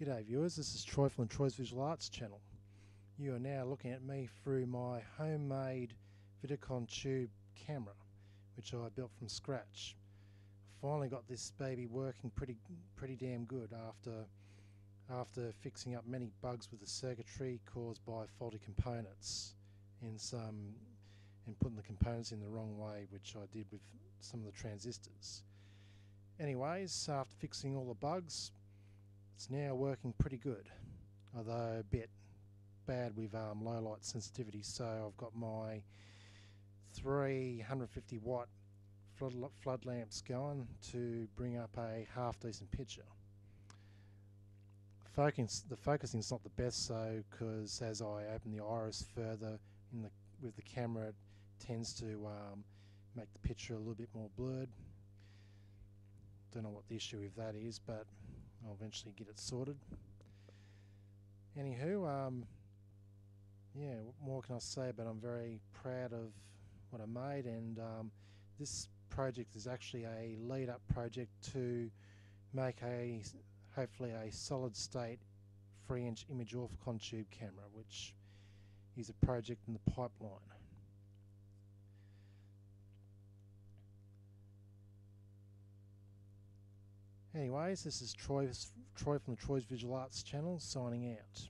G'day viewers, this is Troy from Troy's Visual Arts channel. You are now looking at me through my homemade Vidicon tube camera, which I built from scratch. Finally got this baby working pretty pretty damn good after after fixing up many bugs with the circuitry caused by faulty components and some and putting the components in the wrong way, which I did with some of the transistors. Anyways, after fixing all the bugs, it's now working pretty good, although a bit bad with um, low light sensitivity. So I've got my 350 watt flood, flood lamps going to bring up a half decent picture. Focus, the focusing is not the best, so because as I open the iris further in the with the camera, it tends to um, make the picture a little bit more blurred. Don't know what the issue with that is, but I'll eventually get it sorted. Anywho, um, yeah, what more can I say? But I'm very proud of what I made, and um, this project is actually a lead-up project to make a hopefully a solid state 3 inch image orthicon tube camera, which is a project in the pipeline. Anyways, this is Troy, Troy from the Troy's Visual Arts channel signing out.